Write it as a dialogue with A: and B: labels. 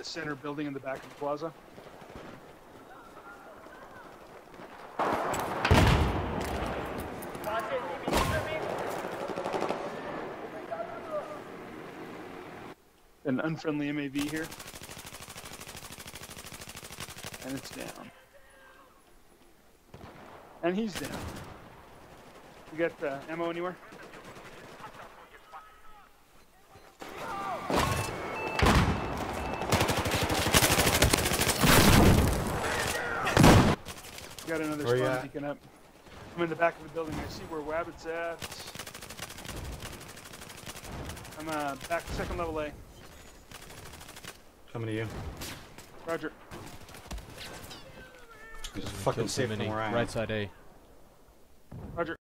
A: the center building in the back of the plaza. An unfriendly MAV here. And it's down. And he's down. You got uh, ammo anywhere? Got another
B: Where you
A: spawn
B: at?
A: peeking up. I'm in the back of the building. I see where Wabbit's at. I'm uh, back second level A.
B: Coming to you.
A: Roger.
B: It's fucking
C: Kill
B: safe from where I am.
C: Right side A.
A: Roger.